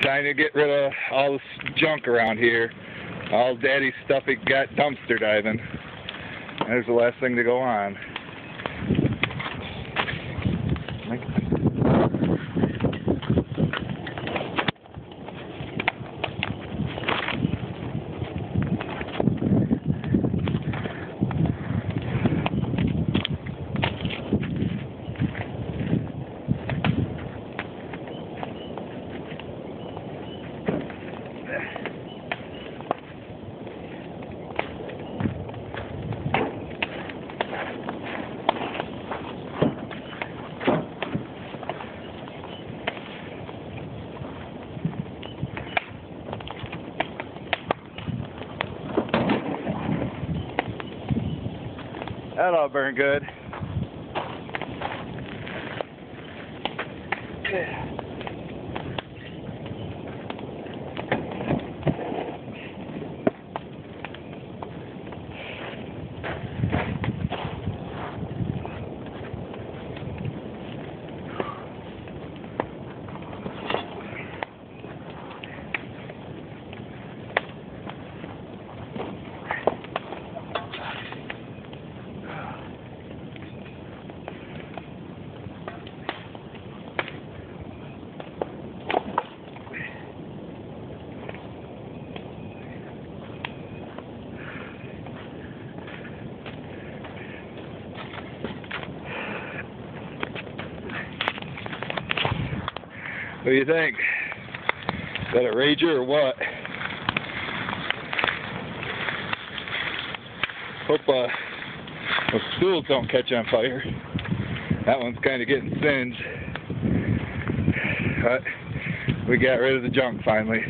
Trying to get rid of all this junk around here. All daddy's stuff it got dumpster diving. There's the last thing to go on. That all burn good. What do you think? Is that a rager or what? Hope uh, those stools don't catch on fire. That one's kind of getting singed. But we got rid of the junk finally.